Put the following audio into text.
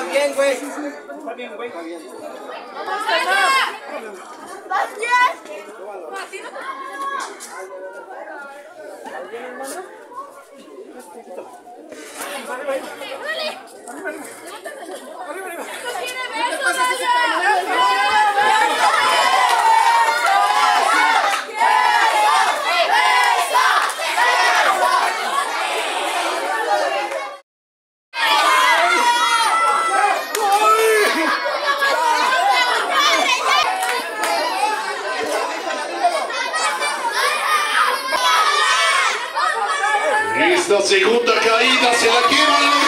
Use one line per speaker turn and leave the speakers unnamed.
Bien, güey. Está bien, güey. Está bien.
¿Vas
La segunda caída se la lleva